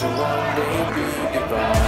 to one day be divine.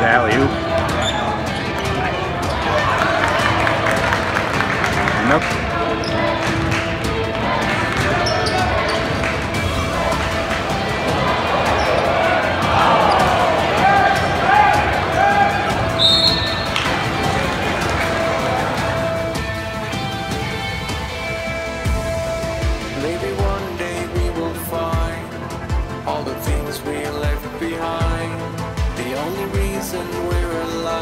Value. Nope. reason we're alive.